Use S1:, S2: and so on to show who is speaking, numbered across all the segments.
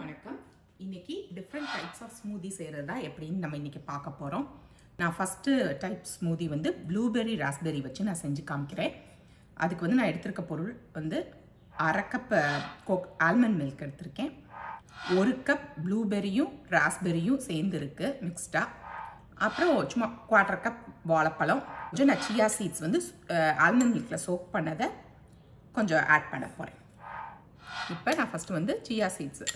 S1: வணக்கம். இன்னைக்கு different types of smoothie செய்கிறதா எப்படின்னு நம்ம இன்றைக்கி பார்க்க போகிறோம் நான் ஃபஸ்ட்டு டைப் ஸ்மூதி வந்து ப்ளூபெர்ரி ராஸ்பெர்ரி வச்சு நான் செஞ்சு காமிக்கிறேன். அதுக்கு வந்து நான் எடுத்திருக்க பொருள் வந்து அரை கப் கோக் ஆல்மண்ட் மில்க் எடுத்திருக்கேன். ஒரு கப் ப்ளூபெர்ரியும் ராஸ்பெர்ரியும் சேர்ந்து இருக்குது மிக்ஸ்டாக அப்புறம் சும்மா குவார்டர் கப் வாழைப்பழம். கொஞ்சம் நான் சியா சீட்ஸ் வந்து ஆல்மண்ட் மில்கில் சோக் பண்ணதை கொஞ்சம் ஆட் பண்ண போகிறேன் இப்போ நான் ஃபஸ்ட்டு வந்து சியா சீட்ஸு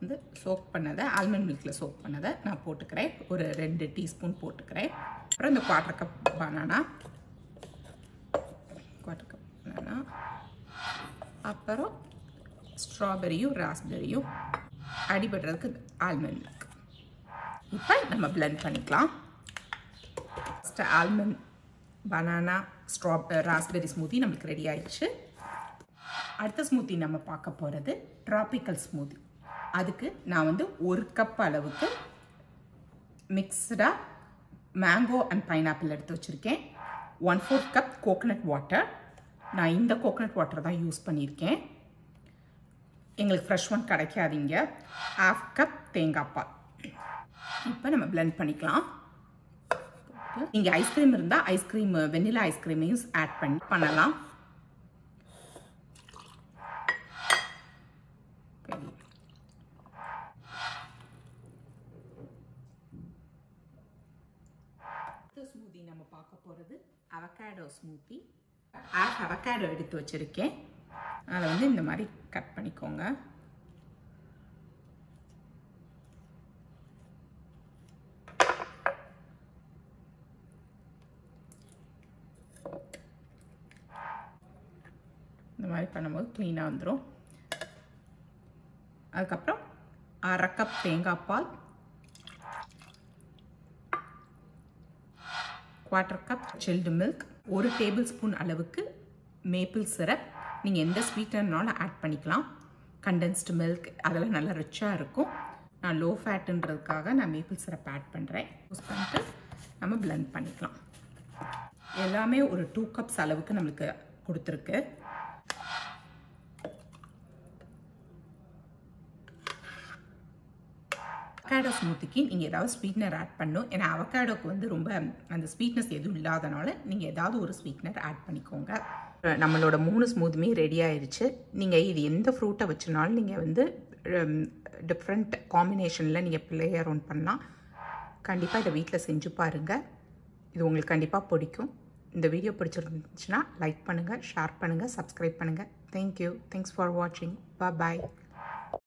S1: வந்து சோக் பண்ணதை ஆல்மண்ட் மில்கில் சோக் பண்ணதை நான் போட்டுக்கிறேன். ஒரு ரெண்டு டீஸ்பூன் போட்டுக்கிறேன். அப்புறம் இந்த quarter cup banana quarter cup banana அப்புறம் ஸ்ட்ராபெரியும் ராஸ்பெரியும் அடிபடுறதுக்கு ஆல்மண்ட் மில்க் இப்போ நம்ம பிளெண்ட் பண்ணிக்கலாம். First almond banana straw raspberry smoothie நம்மளுக்கு ரெடி ஆயிடுச்சு. அடுத்த ஸ்மூத்தி நம்ம பார்க்க போகிறது ட்ராபிக்கல் ஸ்மூத்தி அதுக்கு நான் வந்து ஒரு கப் அளவுக்கு மிக்ஸ்டாக மேங்கோ அண்ட் பைனாப்பிள் எடுத்து வச்சுருக்கேன். One fourth cup coconut water நான் இந்த கோகனட் வாட்டர் தான் யூஸ் பண்ணியிருக்கேன். எங்களுக்கு ஃப்ரெஷ் ஒன் கிடைக்காதீங்க. ஹாஃப் கப் தேங்காய் பால். இப்போ நம்ம பிளெண்ட் பண்ணிக்கலாம். நீங்கள் ஐஸ்கிரீம் இருந்தால் ஐஸ்கிரீம் வெண்ணிலா ஐஸ்கிரீமையும் ஆட் பண்ணி பண்ணலாம். ஸ்மூதி நம்ம பார்க்க போகிறது அவகாடோ ஸ்மூத்தி ஆஃப் அவகாடோ எடுத்து வச்சுருக்கேன். அதை வந்து இந்த மாதிரி கட் பண்ணிக்கோங்க. இந்த மாதிரி பண்ணும்போது க்ளீனாக வந்துடும் அதுக்கப்புறம் அரை கப் தேங்காய் பால். குவார்ட்டர் கப் சில்டு மில்க் ஒரு டேபிள் ஸ்பூன் அளவுக்கு மேப்பிள் சிரப் நீங்கள் எந்த ஸ்வீட்டர்னாலும் ஆட் பண்ணிக்கலாம். கண்டென்ஸ்டு மில்க் அதெல்லாம் நல்லா ரிச்சாக இருக்கும். நான் லோ ஃபேட்டுன்றதுக்காக நான் மேப்பிள் சிரப் ஆட் பண்ணுறேன் யூஸ் பண்ணிட்டு நம்ம பிளெண்ட் பண்ணிக்கலாம். எல்லாமே ஒரு டூ கப்ஸ் அளவுக்கு நம்மளுக்கு கொடுத்துருக்கு. அவகாடோ ஸ்மூத்துக்கு நீங்கள் ஏதாவது ஸ்வீட்னர் ஆட் பண்ணும் ஏன்னா அவகாடோக்கு வந்து ரொம்ப அந்த ஸ்வீட்னஸ் எதுவும் இல்லாதனால நீங்கள் ஏதாவது ஒரு ஸ்வீட்னர் ஆட் பண்ணிக்கோங்க. நம்மளோட மூணு ஸ்மூத்துமே ரெடி ஆயிடுச்சு நீங்கள் இது எந்த ஃப்ரூட்டை வச்சுனாலும் நீங்கள் வந்து டிஃப்ரெண்ட் காம்பினேஷனில் நீங்கள் பிள்ளையர் ஒன் பண்ணலாம். கண்டிப்பாக இதை வீட்டில் செஞ்சு பாருங்கள் இது உங்களுக்கு கண்டிப்பாக பிடிக்கும். இந்த வீடியோ பிடிச்சிருந்துச்சுன்னா லைக் பண்ணுங்கள் ஷேர் பண்ணுங்கள் சப்ஸ்கிரைப் பண்ணுங்கள் தேங்க்யூ தேங்க்ஸ் ஃபார் வாட்சிங் பாய்